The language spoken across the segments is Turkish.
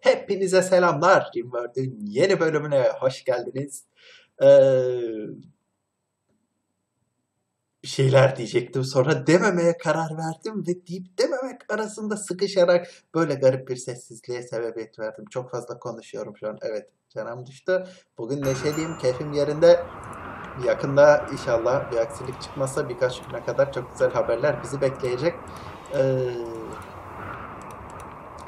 Hepinize selamlar. Rimworld'ün yeni bölümüne hoş geldiniz. Ee, bir şeyler diyecektim sonra dememeye karar verdim ve deyip dememek arasında sıkışarak böyle garip bir sessizliğe sebebiyet verdim. Çok fazla konuşuyorum şu an. Evet canım düştü. Bugün neşeliyim, keyfim yerinde. Yakında inşallah bir aksilik çıkmazsa birkaç güne kadar çok güzel haberler bizi bekleyecek. Ee,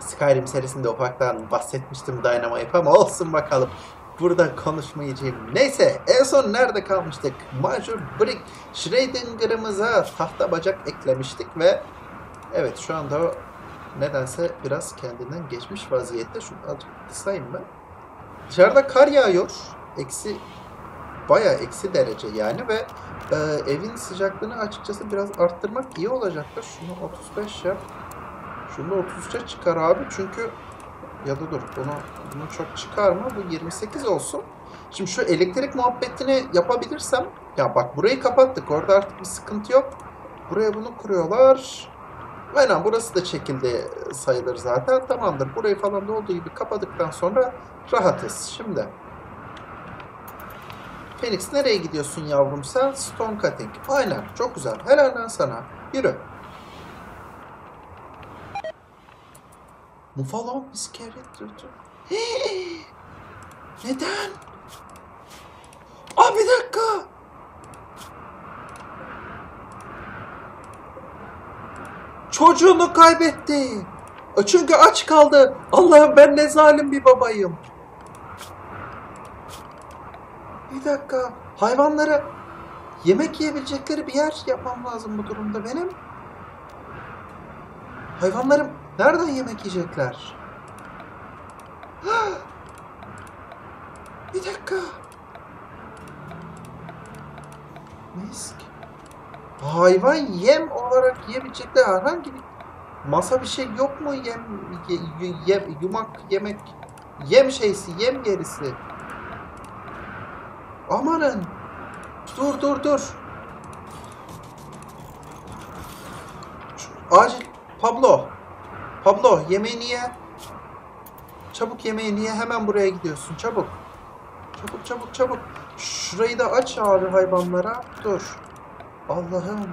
Skyrim serisinde ufaktan bahsetmiştim Dynamite ama olsun bakalım. Burada konuşmayacağım. Neyse en son nerede kalmıştık? Major Brick Schrödinger'ımıza tahta bacak eklemiştik ve evet şu anda o nedense biraz kendinden geçmiş vaziyette. Şunu azıcık kısayım ben. Dışarıda kar yağıyor. Eksi bayağı eksi derece yani ve e, evin sıcaklığını açıkçası biraz arttırmak iyi olacaktır. Şunu 35 yap. Şunu 33'e çıkar abi çünkü ya da dur bunu, bunu çok çıkarma bu 28 olsun. Şimdi şu elektrik muhabbetini yapabilirsem ya bak burayı kapattık orada artık bir sıkıntı yok. Buraya bunu kuruyorlar. Aynen burası da çekildi sayılır zaten. Tamamdır. Burayı falan da olduğu gibi kapadıktan sonra rahatız. Şimdi Phoenix nereye gidiyorsun yavrum sen? Stone Cutting. Aynen. Çok güzel. Helal lan sana. Yürü. Mufalon iskelet diyordu. Neden? Aa bir dakika. Çocuğunu kaybetti. Çünkü aç kaldı. Allah'ım ben ne zalim bir babayım. Bir dakika. Hayvanlara yemek yiyebilecekleri bir yer yapmam lazım bu durumda benim. Hayvanlarım nereden yemek yiyecekler? Bir dakika. Misk. Hayvan yem olarak yiyebilecekler herhangi bir masa bir şey yok mu yem, ye, yem yumak yemek yem şeysi yem gerisi. Amanın. Dur dur dur. Şu- Acil Pablo. Pablo yemeğini ye. Çabuk yemeğini ye hemen buraya gidiyorsun çabuk. Çabuk çabuk çabuk. Şurayı da aç abi hayvanlara. Dur. Allah'ım.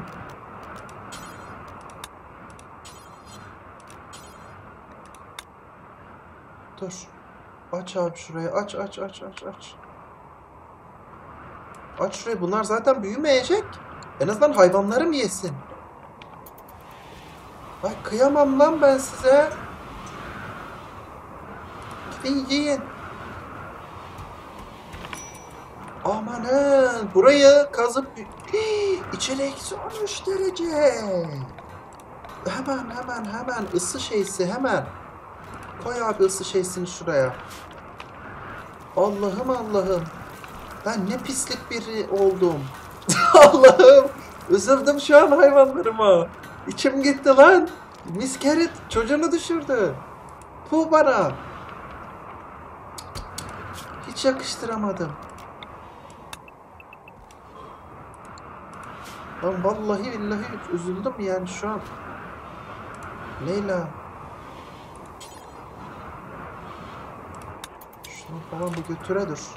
Dur. Aç abi şurayı. Aç aç aç aç aç. Aç şurayı. Bunlar zaten büyümeyecek. En azından hayvanlarım yesin. Ay kıyamam lan ben size. Gidin yiyin. Amanın burayı kazıp Hii, içeri eksi 13 derece. Hemen hemen hemen ısı şeysi hemen. Koy abi ısı şeysini şuraya. Allah'ım Allah'ım. Ben ne pislik biri oldum. Allah'ım. Üzüldüm şu an hayvanlarıma. İçim gitti lan. Miskerit çocuğunu düşürdü. Bu bana. Hiç yakıştıramadım. Lan vallahi billahi üzüldüm yani şu an. Leyla. Şunu falan bir götüre dur.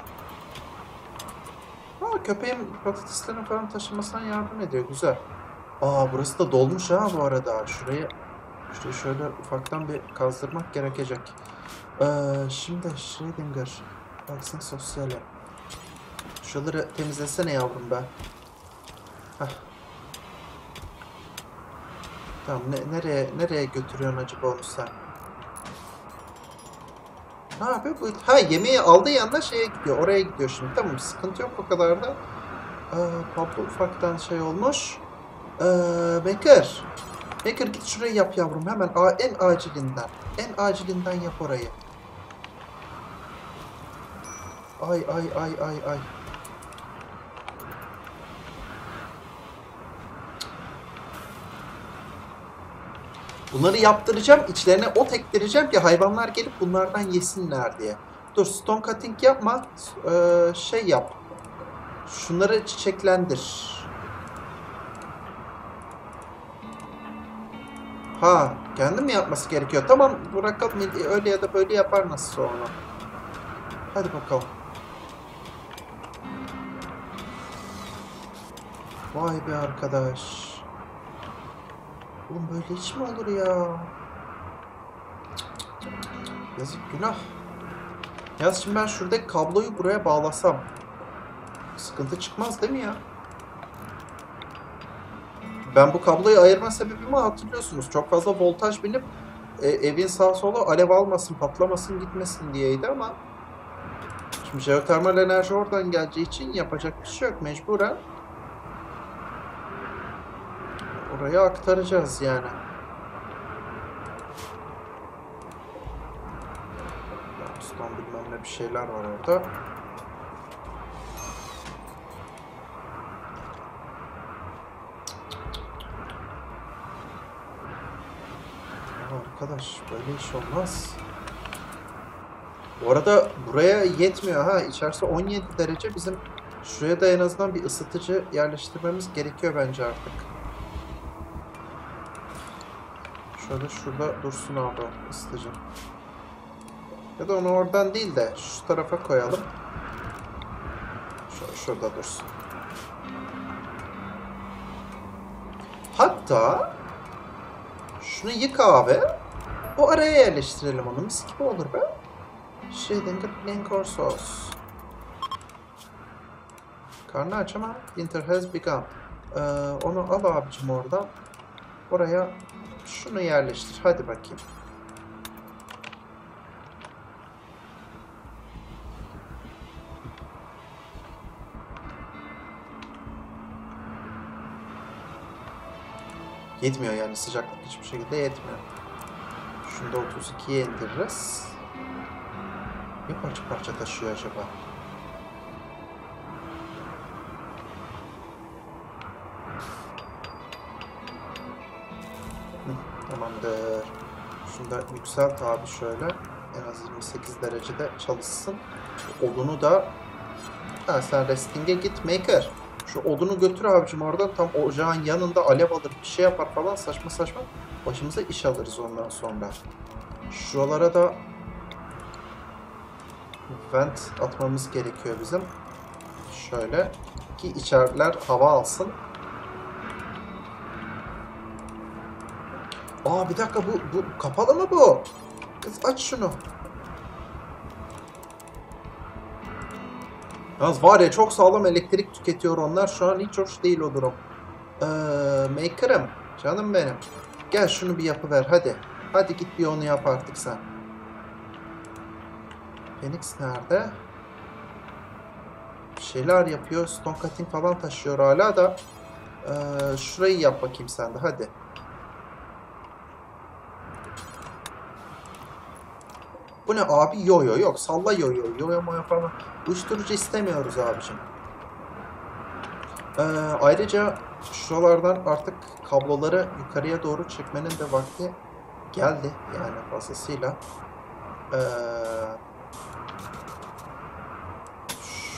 Aa köpeğin patateslerini falan taşımasına yardım ediyor. Güzel. Aa burası da dolmuş ha bu arada. Şurayı şurayı şöyle ufaktan bir kazdırmak gerekecek. Ee, şimdi Schrödinger. Baksın sosyale. Şuraları temizlesene yavrum be. Hah. Tamam ne, nereye nereye götürüyorsun acaba onu sen? Ne yapıyor bu? Ha yemeği aldı yanına şeye gidiyor. Oraya gidiyor şimdi. Tamam sıkıntı yok o kadar da. Ee, Pablo ufaktan şey olmuş. Ee, Baker. Baker git şurayı yap yavrum hemen en acilinden. En acilinden yap orayı. Ay ay ay ay ay. Bunları yaptıracağım, içlerine ot ektireceğim ki hayvanlar gelip bunlardan yesinler diye. Dur, stone cutting yapma, ee, şey yap. Şunları çiçeklendir. Ha, kendi mi yapması gerekiyor? Tamam, bırakalım öyle ya da böyle yapar nasıl sonra. Hadi bakalım. Vay be arkadaş. Oğlum böyle hiç mi olur ya? Yazık günah. Ya şimdi ben şuradaki kabloyu buraya bağlasam sıkıntı çıkmaz değil mi ya? Ben bu kabloyu ayırma sebebimi hatırlıyorsunuz. Çok fazla voltaj binip e, evin sağ solu alev almasın, patlamasın, gitmesin diyeydi ama şimdi jeotermal enerji oradan geleceği için yapacak bir şey yok mecburen. Oraya aktaracağız yani. Ustam bilmem ne bir şeyler var orada. Arkadaş böyle iş olmaz. Bu arada buraya yetmiyor ha. İçerisi 17 derece. Bizim şuraya da en azından bir ısıtıcı yerleştirmemiz gerekiyor bence artık. Şöyle şurada dursun abi ısıtıcı. Ya da onu oradan değil de şu tarafa koyalım. Şöyle şurada dursun. Hatta şunu yık abi. O araya yerleştirelim onu. Mis gibi olur be. Schildinger Linkor Sos. Karnı aç ama winter has begun. Ee, onu al abicim oradan. Oraya şunu yerleştir. Hadi bakayım. Yetmiyor yani sıcaklık hiçbir şekilde yetmiyor. Şunu da 32'ye indiririz. Ne parça parça taşıyor acaba? Tamamdır. Şunu da yükselt abi şöyle. En az 28 derecede çalışsın. Odunu da ha, sen resting'e git maker. Şu odunu götür abicim oradan tam ocağın yanında alev alır bir şey yapar falan saçma saçma. Başımıza iş alırız ondan sonra. Şuralara da vent atmamız gerekiyor bizim. Şöyle ki içeriler hava alsın. Aa bir dakika bu, bu kapalı mı bu? Kız aç şunu. Yalnız var ya çok sağlam elektrik tüketiyor onlar. Şu an hiç hoş değil o durum. Ee, Maker'ım. Canım benim. Gel şunu bir yapıver hadi. Hadi git bir onu yap artık sen. Phoenix nerede? Bir şeyler yapıyor. Stone cutting falan taşıyor hala da. Ee, şurayı yap bakayım sen de hadi. Bu ne abi? Yo yo yok. Salla yo yo. Yo yo falan. Uyuşturucu istemiyoruz abicim. Ee, ayrıca şuralardan artık kabloları yukarıya doğru çekmenin de vakti geldi. Yani fazlasıyla. Ee,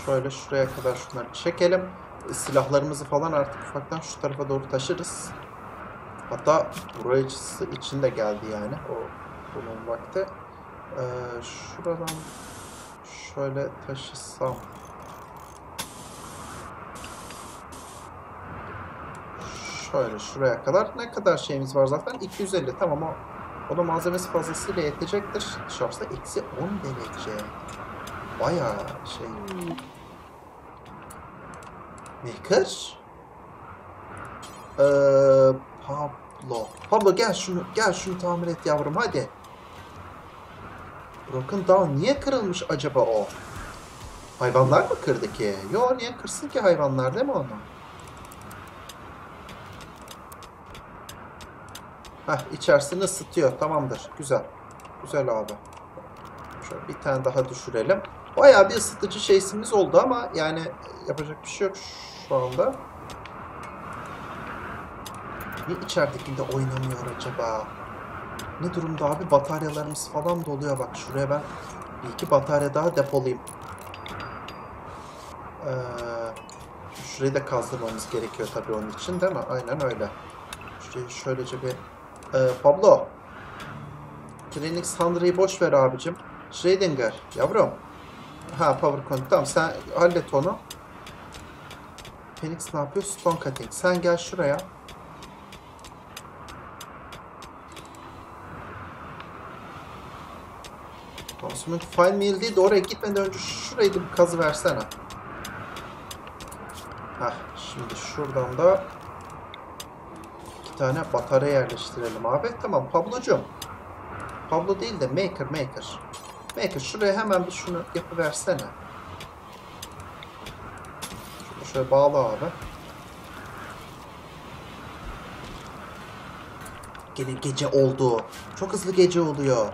şöyle şuraya kadar şunları çekelim. Silahlarımızı falan artık ufaktan şu tarafa doğru taşırız. Hatta buraya için de geldi yani o bunun vakti. Ee, şuradan şöyle taşısam şöyle şuraya kadar. Ne kadar şeyimiz var zaten? 250 tamam o o da malzemesi fazlasıyla yetecektir. Dışarısı eksi 10 derece. Baya şey. Maker? Ee, Pablo. Pablo gel şunu gel şunu tamir et yavrum hadi. Broken Down niye kırılmış acaba o? Hayvanlar mı kırdı ki? Yo niye kırsın ki hayvanlar değil mi onu? Heh içerisini ısıtıyor. Tamamdır. Güzel. Güzel abi. Şöyle bir tane daha düşürelim. Bayağı bir ısıtıcı şeysimiz oldu ama yani yapacak bir şey yok şu anda. Niye içeridekinde oynamıyor acaba? Ne durumda abi? Bataryalarımız falan doluyor. Bak şuraya ben bir iki batarya daha depolayayım. Ee, şurayı da kazdırmamız gerekiyor tabii onun için değil mi? Aynen öyle. Şurayı şöylece bir Ee, Pablo. Klinik Sandra'yı boş ver abicim. Schrödinger yavrum. Ha power con. Tamam sen hallet onu. Phoenix ne yapıyor? Stone cutting. Sen gel şuraya. Consummate Fine Meal değil de oraya gitmeden önce şurayı bir kazı versene. Heh, şimdi şuradan da iki tane batarya yerleştirelim abi. Tamam Pablo'cum. Pablo değil de Maker Maker. Maker şuraya hemen bir şunu yapıversene. Şunu şöyle bağla abi. Gene gece oldu. Çok hızlı gece oluyor.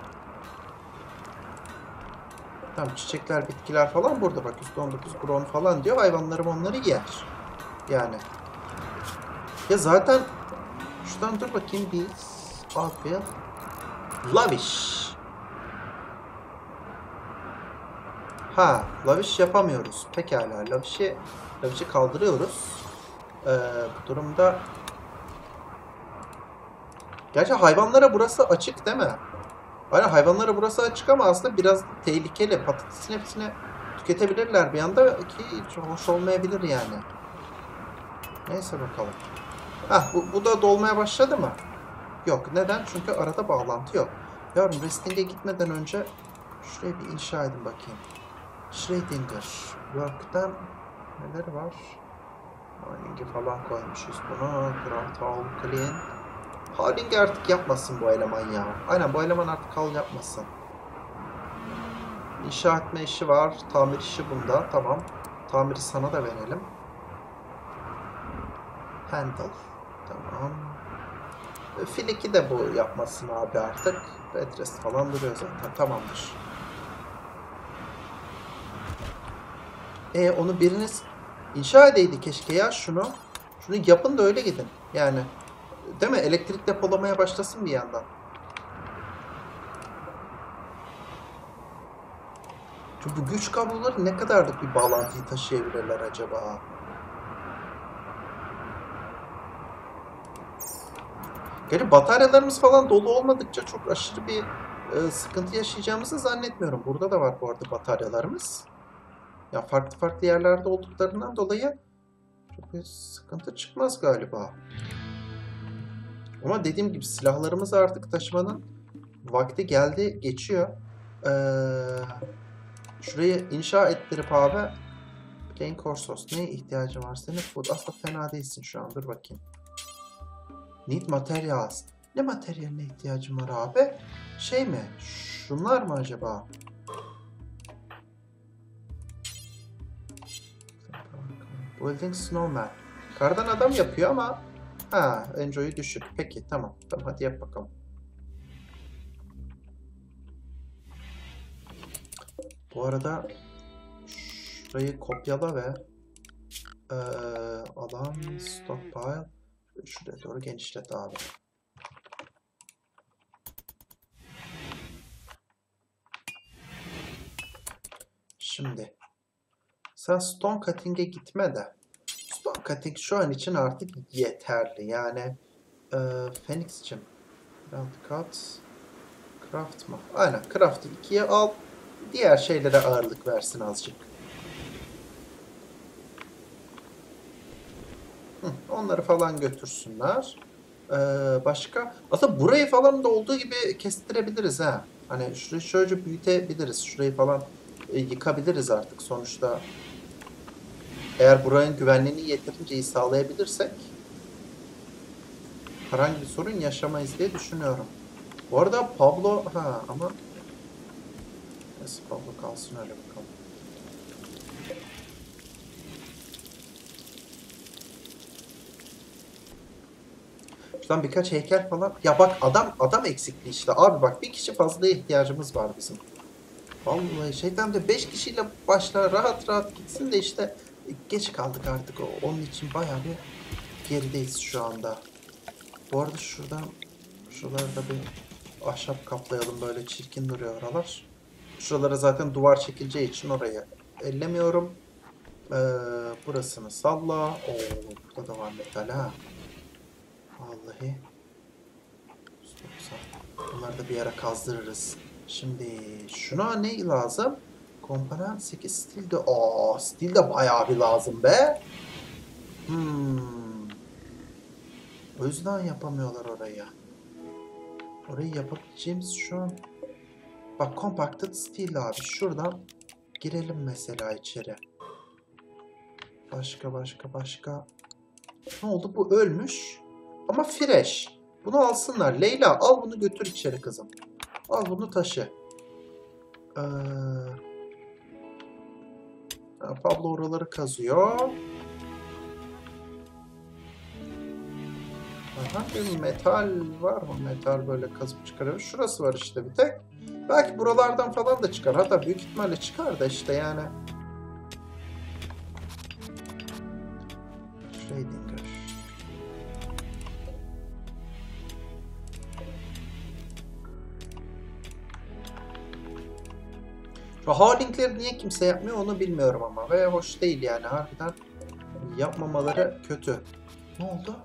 Tamam çiçekler, bitkiler falan burada bak %19 kron falan diyor. Hayvanlarım onları yer. Yani. Ya zaten şuradan dur bakayım biz. Abi. Lavish. Ha, lavish yapamıyoruz. Pekala, lavish'i lavish'i kaldırıyoruz. Ee, bu durumda Gerçi hayvanlara burası açık değil mi? Aynen hayvanlara burası açık ama aslında biraz tehlikeli. Patatesin hepsini tüketebilirler bir anda ki hoş olmayabilir yani. Neyse bakalım. Hah bu, bu da dolmaya başladı mı? Yok. Neden? Çünkü arada bağlantı yok. Yavrum resting'e gitmeden önce şuraya bir inşa edin bakayım. Schrödinger. Work'tan neler var? Mining'i falan koymuşuz bunu. Craft all clean. Howling artık yapmasın bu eleman ya. Aynen bu eleman artık hal yapmasın. İnşa etme işi var. Tamir işi bunda. Tamam. Tamiri sana da verelim. Handle. Tamam. E, Filiki de bu yapmasın abi artık. Bedrest falan duruyor zaten. Tamamdır. E onu biriniz inşa edeydi keşke ya şunu. Şunu yapın da öyle gidin. Yani Değil mi? Elektrik depolamaya başlasın bir yandan. Çünkü güç kabloları ne kadarlık bir bağlantıyı taşıyabilirler acaba? Yani bataryalarımız falan dolu olmadıkça çok aşırı bir e, sıkıntı yaşayacağımızı zannetmiyorum. Burada da var bu arada bataryalarımız. Ya farklı farklı yerlerde olduklarından dolayı çok bir sıkıntı çıkmaz galiba. Ama dediğim gibi silahlarımızı artık taşımanın vakti geldi, geçiyor. Ee, şurayı inşa ettirip abi Gain Corsos. Neye ihtiyacın var senin? Food. Aslında fena değilsin şu an. Dur bakayım. Need materials. Ne materyaline ihtiyacım var abi? Şey mi? Şunlar mı acaba? Building Snowman. Kardan adam yapıyor ama Ha, enjoy'u düşük. Peki, tamam. Tamam, hadi yap bakalım. Bu arada şurayı kopyala ve ee, alan stockpile şuraya doğru genişlet abi. Şimdi sen stone cutting'e gitme de Stone cutting şu an için artık yeterli. Yani e, Phoenix'cim Round cut Craft mı? Aynen Craft'ı ikiye al. Diğer şeylere ağırlık versin azıcık. Hı, onları falan götürsünler. Ee, başka? Aslında burayı falan da olduğu gibi kestirebiliriz ha. Hani şurayı şöyle büyütebiliriz. Şurayı falan e, yıkabiliriz artık. Sonuçta eğer buranın güvenliğini yeterince iyi sağlayabilirsek herhangi bir sorun yaşamayız diye düşünüyorum. Bu arada Pablo ha ama neyse Pablo kalsın öyle bakalım. Şuradan birkaç heykel falan. Ya bak adam adam eksikli işte. Abi bak bir kişi fazla ihtiyacımız var bizim. Vallahi şeyden de 5 kişiyle başlar rahat rahat gitsin de işte geç kaldık artık. Onun için bayağı bir gerideyiz şu anda. Bu arada şuradan şuralarda bir ahşap kaplayalım. Böyle çirkin duruyor oralar. Şuralara zaten duvar çekileceği için oraya ellemiyorum. Ee, burasını salla. Oo, burada da var metal ha. Vallahi. Bunları da bir ara kazdırırız. Şimdi şuna ne lazım? Komponent 8 stil de... Aa, stil de bayağı bir lazım be. Hmm. O yüzden yapamıyorlar orayı. Orayı yapabileceğimiz şu an... Bak compacted steel abi. Şuradan girelim mesela içeri. Başka başka başka. Ne oldu? Bu ölmüş. Ama fresh. Bunu alsınlar. Leyla al bunu götür içeri kızım. Al bunu taşı. Ee, Pablo oraları kazıyor. Aha, bir metal var mı? Metal böyle kazıp çıkarıyor. Şurası var işte bir tek. Belki buralardan falan da çıkar. Hatta büyük ihtimalle çıkar da işte yani. Schrödinger. Şu haulinkleri niye kimse yapmıyor onu bilmiyorum ama. Ve hoş değil yani harbiden. Yapmamaları kötü. Ne oldu?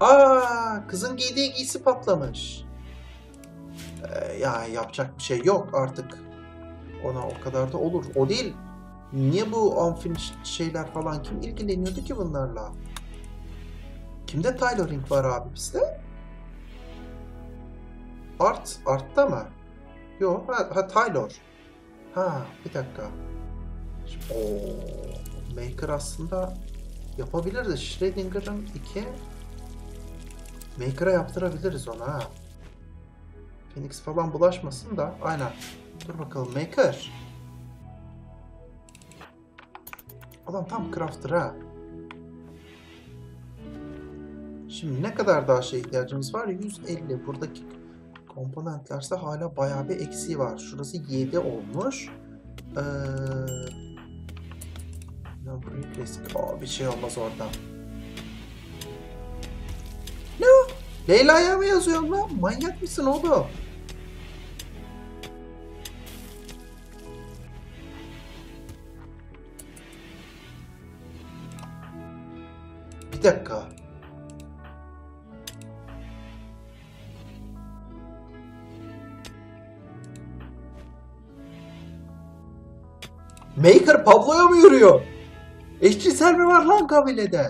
Aa, kızın giydiği giysi patlamış. Ee, ya yapacak bir şey yok artık. Ona o kadar da olur. O değil. Niye bu unfinished şeyler falan kim ilgileniyordu ki bunlarla? Kimde tailoring var abi bizde? Art, Art'ta mı? Yok, ha, ha Taylor. Ha, bir dakika. O Maker aslında yapabiliriz. Schrödinger'ın iki Maker'a yaptırabiliriz ona ha. Phoenix falan bulaşmasın da. Aynen. Dur bakalım Maker. Adam tam crafter ha. Şimdi ne kadar daha şey ihtiyacımız var? 150. Buradaki komponentlerse hala bayağı bir eksiği var. Şurası 7 olmuş. Ee. Aa, bir şey olmaz orada. Ne o? Leyla'ya mı yazıyorsun lan? Manyak mısın oğlum? Bir dakika. Maker Pablo'ya mı yürüyor? Eşcinsel mi var lan kabilede?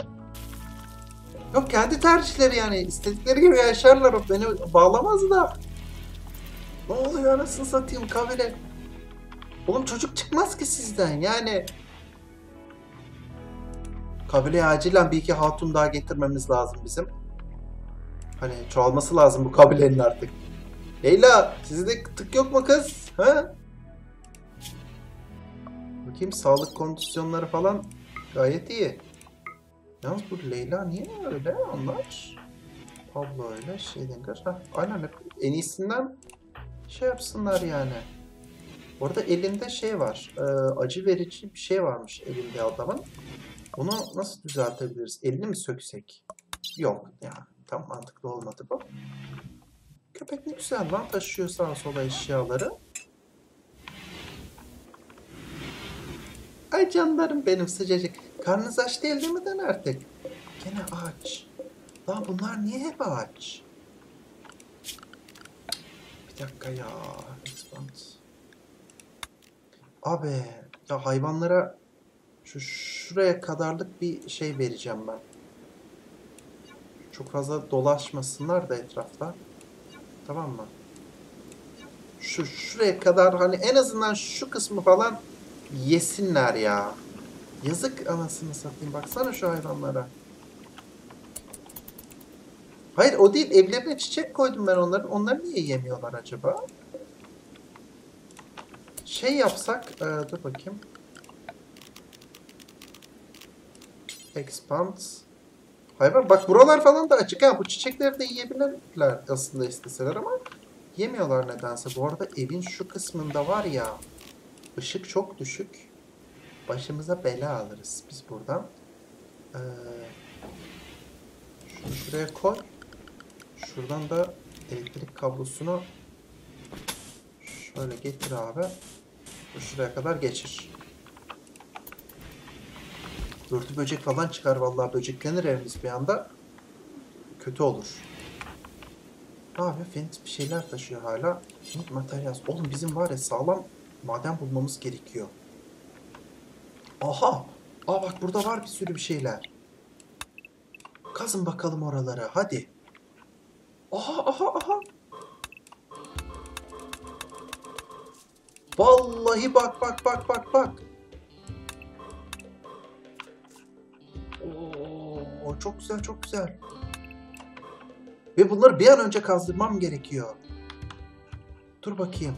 Yok kendi tercihleri yani. istedikleri gibi yaşarlar. Beni bağlamaz da. Ne oluyor anasını satayım kabile. Oğlum çocuk çıkmaz ki sizden yani. Kabileye acilen bir iki hatun daha getirmemiz lazım bizim. Hani çoğalması lazım bu kabilenin artık. Leyla sizde tık yok mu kız? Ha? Bakayım sağlık kondisyonları falan gayet iyi. Yalnız bu Leyla niye öyle anlar? Pablo öyle şey dengar. Ha, aynen en iyisinden şey yapsınlar yani. Orada elinde şey var. E, acı verici bir şey varmış elinde adamın. Bunu nasıl düzeltebiliriz? Elini mi söksek? Yok ya. Tam mantıklı olmadı bu. Köpek ne güzel lan taşıyor sağa sola eşyaları. Ay canlarım benim sıcacık. Karnınız aç değil mi den artık? Gene aç. Lan bunlar niye hep aç? Bir dakika ya. Expand. Abi ya hayvanlara şu şuraya kadarlık bir şey vereceğim ben. Çok fazla dolaşmasınlar da etrafta. Tamam mı? Şu şuraya kadar hani en azından şu kısmı falan yesinler ya. Yazık anasını satayım. Baksana şu hayvanlara. Hayır o değil. Evlerine çiçek koydum ben onların. Onlar niye yemiyorlar acaba? Şey yapsak. E, dur bakayım. Expand. Hayvan bak buralar falan da açık. Ha, bu çiçekleri de yiyebilirler aslında isteseler ama yemiyorlar nedense. Bu arada evin şu kısmında var ya ışık çok düşük. Başımıza bela alırız biz buradan. Ee, şunu şuraya koy. Şuradan da elektrik kablosunu şöyle getir abi. Şuraya kadar geçir. Dörtü böcek falan çıkar vallahi böceklenir evimiz bir anda. kötü olur. Ne yapıyor? Phoenix bir şeyler taşıyor hala. Need materyal. Oğlum bizim var ya sağlam maden bulmamız gerekiyor. Aha! Aa bak burada var bir sürü bir şeyler. Kazın bakalım oralara hadi. Aha aha aha. Vallahi bak bak bak bak bak. Oo, çok güzel çok güzel. Ve bunları bir an önce kazdırmam gerekiyor. Dur bakayım.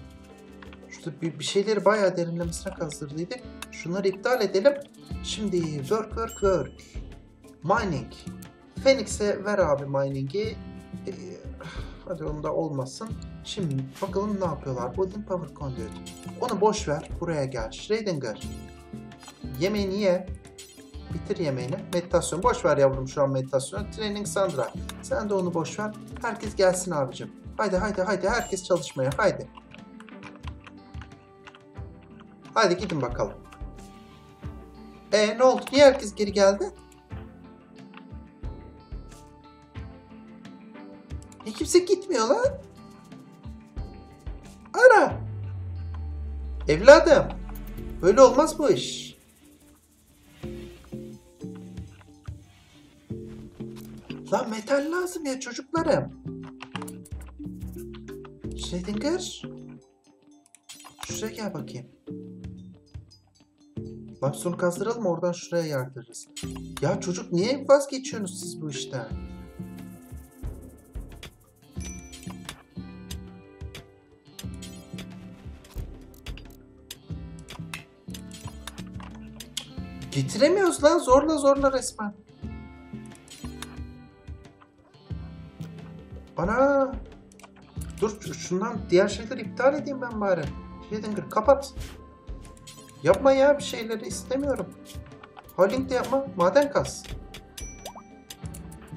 Şurada bir, bir şeyleri bayağı derinlemesine kazdırdıydık. Şunları iptal edelim. Şimdi work work work. Mining. Phoenix'e ver abi mining'i. Ee, hadi onu da olmasın. Şimdi bakalım ne yapıyorlar. Building Power Conduit. Onu boş ver. Buraya gel. Schrödinger. Yemeğini ye. Bitir yemeğini. Meditasyon. Boş ver yavrum şu an meditasyonu. Training Sandra. Sen de onu boş ver. Herkes gelsin abicim. Haydi haydi haydi. Herkes çalışmaya. Haydi. Haydi gidin bakalım. E ne oldu? Niye herkes geri geldi? E kimse gitmiyor lan. Ara. Evladım. Böyle olmaz bu iş. Lan metal lazım ya çocuklarım. Schrödinger. Şuraya gel bakayım. Lapsonu kazdıralım oradan şuraya yardırırız. Ya çocuk niye vazgeçiyorsunuz siz bu işten? Getiremiyoruz lan zorla zorla resmen. Ana! Dur şundan diğer şeyleri iptal edeyim ben bari. Schrödinger kapat. Yapma ya bir şeyleri istemiyorum. Holding de yapma. Maden kas.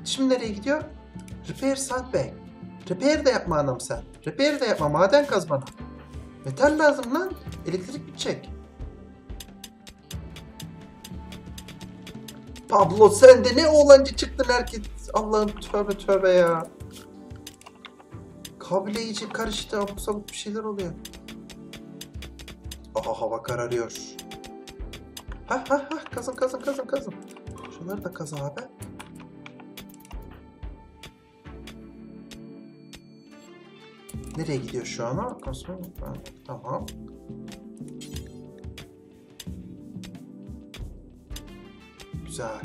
Şimdi nereye gidiyor? Repair sandbag. Repair de yapma anam sen. Repair de yapma. Maden kaz bana. Metal lazım lan. Elektrik bitecek. Pablo sen de ne oğlancı çıktın herkes. Allah'ım tövbe tövbe ya. Kabile iyice karıştı. Abuk sabuk bir şeyler oluyor. Aha hava kararıyor. Ha ha ha kazın kazın kazın kazın. Şunları da kaz abi. Nereye gidiyor şu an o? Tamam. Güzel.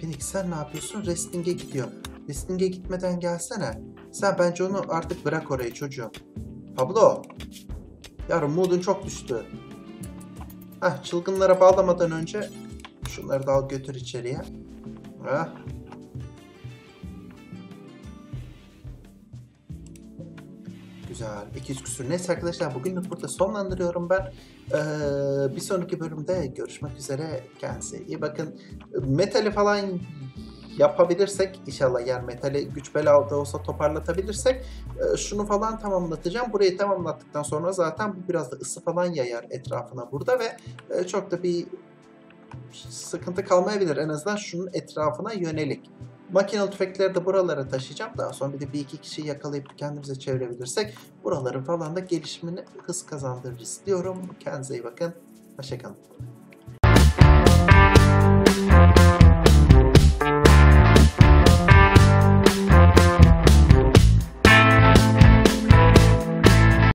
Phoenix sen ne yapıyorsun? Resting'e gidiyor. Resting'e gitmeden gelsene. Sen bence onu artık bırak orayı çocuğum. Pablo. Yavrum moodun çok düştü. Heh, çılgınlara bağlamadan önce şunları da al götür içeriye. Heh. Güzel. 200 küsür. Neyse arkadaşlar bugünlük burada sonlandırıyorum ben. Ee, bir sonraki bölümde görüşmek üzere. Kendinize iyi bakın. Metali falan yapabilirsek inşallah yani metali güç bela da olsa toparlatabilirsek e, şunu falan tamamlatacağım. Burayı tamamlattıktan sonra zaten bu biraz da ısı falan yayar etrafına burada ve e, çok da bir sıkıntı kalmayabilir. En azından şunun etrafına yönelik. Makinalı tüfekleri de buralara taşıyacağım. Daha sonra bir de bir iki kişiyi yakalayıp kendimize çevirebilirsek buraların falan da gelişimini hız kazandırırız diyorum. Kendinize iyi bakın. Hoşçakalın.